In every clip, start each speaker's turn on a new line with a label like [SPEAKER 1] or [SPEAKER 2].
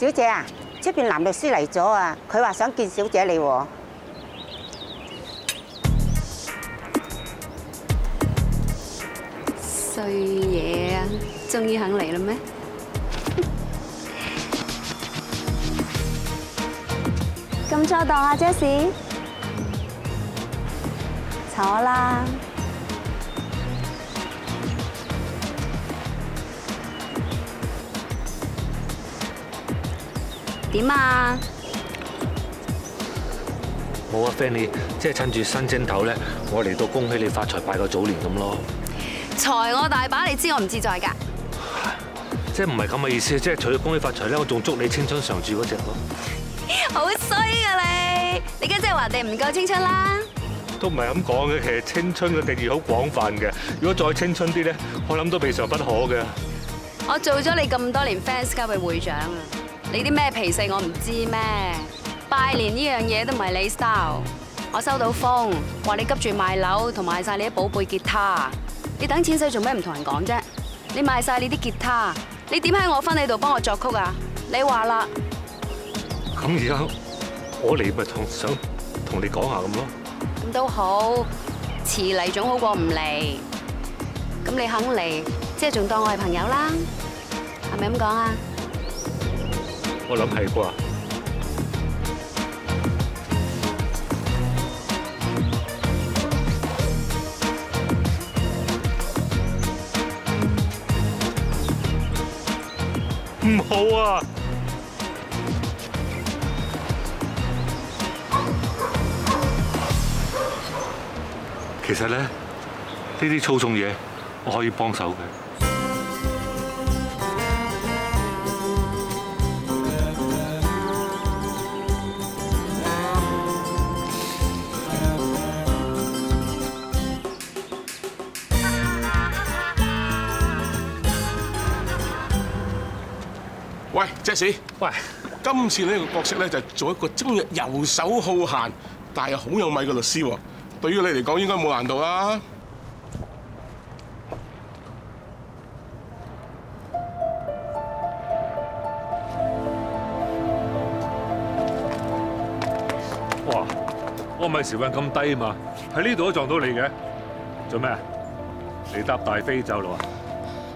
[SPEAKER 1] 小姐啊，出邊男律師嚟咗啊，佢話想見小姐你喎。
[SPEAKER 2] 衰嘢啊！終於肯嚟啦咩？咁錯檔啊，Jessie，坐啦。點啊？
[SPEAKER 3] 冇啊，Fanny，即係趁住新正頭咧，我嚟到恭喜你發財拜個早年咁咯。
[SPEAKER 2] 財我大把，你知我唔自在㗎。
[SPEAKER 3] 即係唔係咁嘅意思，即係除咗恭喜發財咧，我仲祝你青春常駐嗰只咯。
[SPEAKER 2] 好衰啊你！你家姐話你唔夠青春啦。
[SPEAKER 3] 都唔係咁講嘅，其實青春嘅定義好廣泛嘅。如果再青春啲咧，我諗都未嘗不可嘅。
[SPEAKER 2] 我做咗你咁多年 fans club 嘅會長啊，你啲咩脾性我唔知咩？拜年呢樣嘢都唔係你 style。我收到風，話你急住賣樓同賣晒你啲寶貝吉他，你等錢使做咩唔同人講啫？你賣晒你啲吉他，你點喺我婚礼度幫我作曲啊？你話啦，
[SPEAKER 3] 咁而家我嚟咪同想同你講下咁咯。
[SPEAKER 2] 咁都好，遲嚟總好過唔嚟。咁你肯嚟，即係仲當我係朋友啦，係咪咁講啊？
[SPEAKER 3] 我諗係啩。唔好啊！其實咧，呢啲粗重嘢我可以幫手嘅。
[SPEAKER 4] ，Jesse，
[SPEAKER 3] 喂，
[SPEAKER 4] 今次呢個角色咧就做一個終日遊手好閒，但係又好有米嘅律師喎。對於你嚟講應該冇難度啦。
[SPEAKER 3] 哇！我咪時運咁低嘛，喺呢度都撞到你嘅，做咩啊？你搭大飛走佬啊？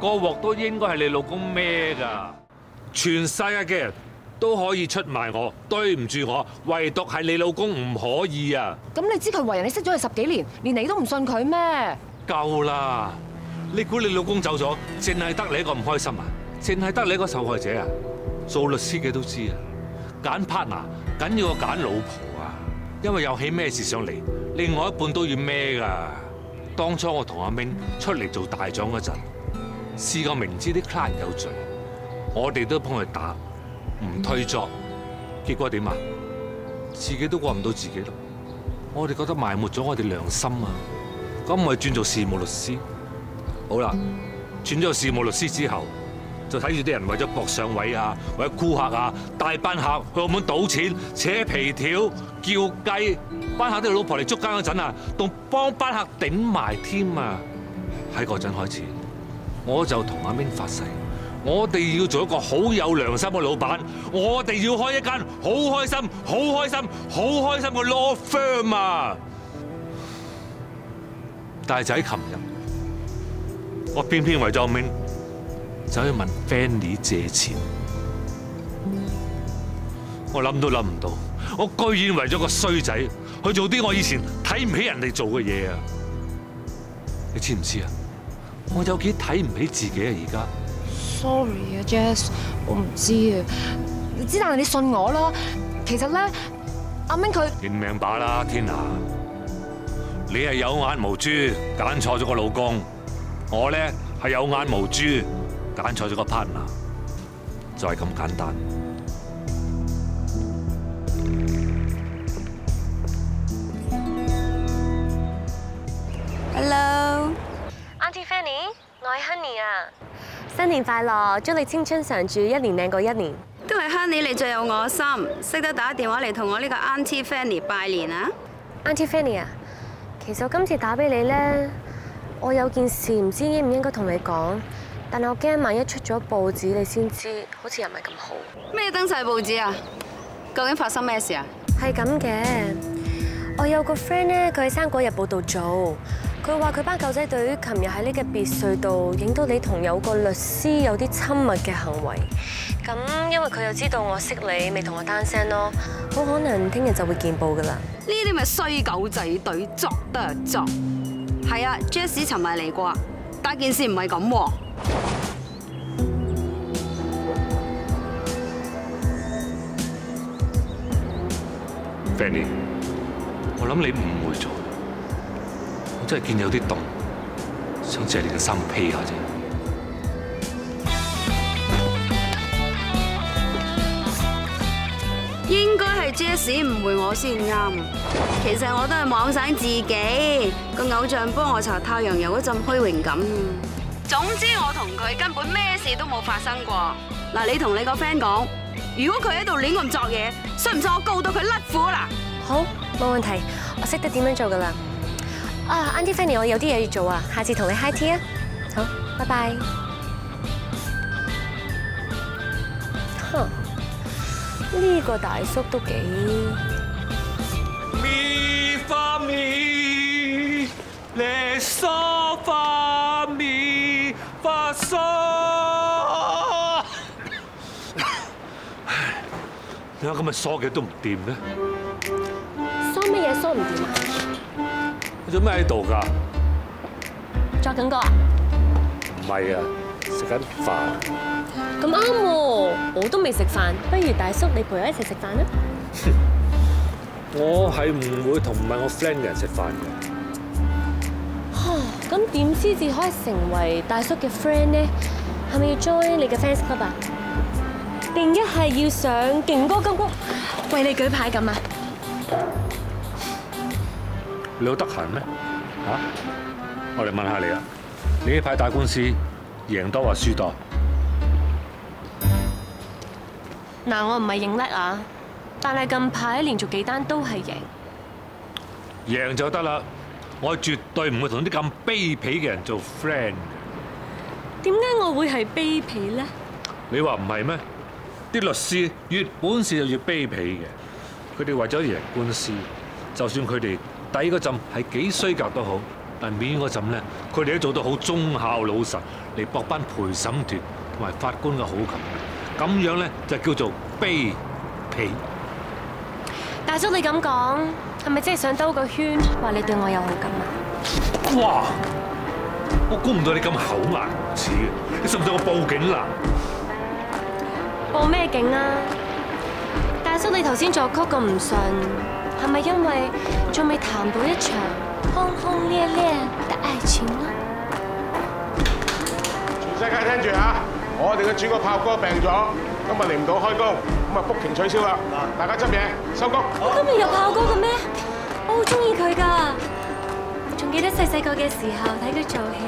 [SPEAKER 5] 個
[SPEAKER 3] 鑊都應該係你老公孭㗎。全世界嘅人都可以出賣我，對唔住我，唯獨係你老公唔可以啊！
[SPEAKER 5] 咁你知佢為人，你識咗佢十幾年，連你都唔信佢咩？
[SPEAKER 3] 夠啦！你估你老公走咗，淨係得你一個唔開心啊？淨係得你一個受害者啊？做律師嘅都知啊，揀 partner 緊要過揀老婆啊！因為有起咩事上嚟，另外一半都要孭㗎。當初我同阿明出嚟做大獎嗰陣，試過明知啲 client 有罪，我哋都幫佢打，唔退作，結果點啊？自己都過唔到自己咯。我哋覺得埋沒咗我哋良心啊！咁咪轉做事務律師。好啦，轉咗做事務律師之後，就睇住啲人為咗搏上位啊，為咗顧客啊，帶班客去澳門賭錢、扯皮條、叫雞，班客啲老婆嚟捉奸嗰陣啊，仲幫班客頂埋添啊！喺嗰陣開始，我就同阿明發誓，我哋要做一個好有良心嘅老闆，我哋要開一間好開心、好開心、好開心嘅 law firm 啊！但系就喺琴日，我偏偏為咗阿明走去問 Fanny 借錢，我諗都諗唔到，我居然為咗個衰仔去做啲我以前睇唔起人哋做嘅嘢啊！你知唔知啊？我有几睇唔起自己啊而家
[SPEAKER 5] ？Sorry 啊 jess 我唔知啊。只系你信我啦。其实咧阿明佢
[SPEAKER 3] 认命把啦天啊你系有眼无珠拣错咗个老公。我咧系有眼无珠拣错咗个 partner 就系咁简单
[SPEAKER 2] hello
[SPEAKER 6] Fanny，我係 Honey 啊！新年快樂，祝你青春常駐，一年靚過一年。
[SPEAKER 2] 都係 Honey 你最有我心，識得打電話嚟同我呢個 Auntie Fanny 拜年啊
[SPEAKER 6] ！Auntie Fanny 啊，其實我今次打俾你呢，我有件事唔知應唔應該同你講，但係我驚萬一出咗報紙你先知，好似又唔係咁好。
[SPEAKER 2] 咩登晒報紙啊？究竟發生咩事啊？
[SPEAKER 6] 係咁嘅，我有個 friend 咧，佢喺《生果日報》度做，佢話佢班狗仔隊琴日喺呢個別墅度影到你同有個律師有啲親密嘅行為。咁因為佢又知道我識你，未同我單聲咯，好可能聽日就會見報噶啦。
[SPEAKER 2] 呢啲咪衰狗仔隊作得作。係啊，Jess 尋日嚟過，但件事唔係咁喎。
[SPEAKER 3] Fanny，我諗你誤會咗，我真係見有啲凍，想借你嘅衫披下啫。
[SPEAKER 2] 應該係 Jess 誤會我先啱。其實我都係妄想自己個偶像幫我搽太陽油嗰陣虛榮感。總之我同佢根本咩事都冇發生過。嗱，你同你個 friend 講，如果佢喺度亂咁作嘢，信唔信我告到佢甩褲啦？
[SPEAKER 6] 好，冇問題，我識得點樣做噶啦。啊，Auntie Fanny，我有啲嘢要做啊，下次同你 high tea 啊。好，拜拜。哼，呢個大叔都幾
[SPEAKER 3] le so fa mi fa so。點解今日梳嘅都唔掂咧？
[SPEAKER 6] 梳乜嘢梳唔掂啊？
[SPEAKER 3] 你做咩喺度㗎？
[SPEAKER 6] 作緊歌啊？
[SPEAKER 3] 唔係啊，食緊飯。
[SPEAKER 6] 咁啱喎，我都未食飯，不如大叔你陪我一齊食飯啦。
[SPEAKER 3] 我係唔會同唔係我 friend 嘅人食飯嘅。
[SPEAKER 6] 咁點先至可以成為大叔嘅 friend 呢？係咪要 join 你嘅 fans club 啊？定一係要上勁歌金曲為你舉牌咁啊？
[SPEAKER 3] 你好得閒咩？嚇！我嚟問下你啊，你呢排打官司贏多或輸多？
[SPEAKER 6] 嗱，我唔係認叻啊，但係近排連續幾單都係贏。
[SPEAKER 3] 贏就得啦，我絕對唔會同啲咁卑鄙嘅人做 friend 嘅。
[SPEAKER 6] 點解我會係卑鄙咧？
[SPEAKER 3] 你話唔係咩？啲律師越本事就越卑鄙嘅，佢哋為咗贏官司，就算佢哋底嗰陣係幾衰格都好，但面嗰陣咧，佢哋都做到好忠孝老實嚟博班陪審團同埋法官嘅好感，咁樣咧就叫做卑鄙。
[SPEAKER 6] 大叔你咁講，係咪真係想兜個圈，話你對我有好感啊？
[SPEAKER 3] 哇！我估唔到你咁口硬無恥嘅，你信唔信我報警啦？
[SPEAKER 6] 報咩警啊？大叔你頭先作曲咁唔順，係咪因為仲未談到一場轟轟烈烈嘅爱情啊？
[SPEAKER 4] 全世界聽住啊，我哋嘅主角炮哥病咗，今日嚟唔到開工，咁啊复勤取消啦。大家執嘢收工。
[SPEAKER 6] 今日有炮哥嘅咩？我好中意佢噶，仲記得細細個嘅時候睇佢做戲，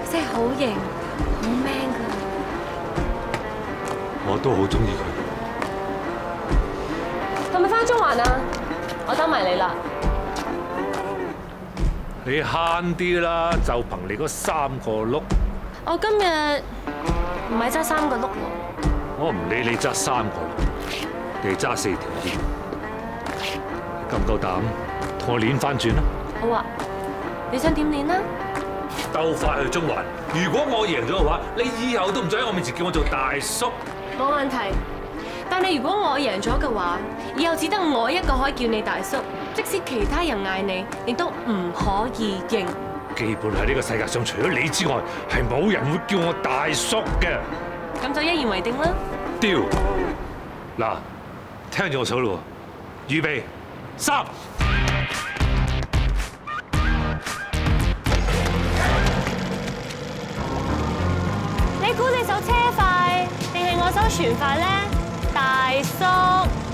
[SPEAKER 6] 佢真係好型，好 man 噶。
[SPEAKER 3] 我都好中意佢。
[SPEAKER 6] 係咪翻中環啊？我等埋你啦。
[SPEAKER 3] 你慳啲啦，就憑你嗰三個碌，
[SPEAKER 6] 我今日唔係揸三個碌喎，
[SPEAKER 3] 我唔理你揸三個碌，你揸四條煙，夠唔夠膽同我練翻轉啊？
[SPEAKER 6] 好啊，你想點練啊？
[SPEAKER 3] 鬥快去中環。如果我贏咗嘅話，你以後都唔再喺我面前叫我做大叔。
[SPEAKER 6] 冇問題。但係如果我贏咗嘅話，以後只得我一個可以叫你大叔，即使其他人嗌你，你都唔可以認。
[SPEAKER 3] 基本喺呢個世界上，除咗你之外，係冇人會叫我大叔嘅。
[SPEAKER 6] 咁就一言為定啦。
[SPEAKER 3] 屌！嗱，聽住我數咯，預備，三。
[SPEAKER 6] 你估你手車快，定係我手船快咧？大叔。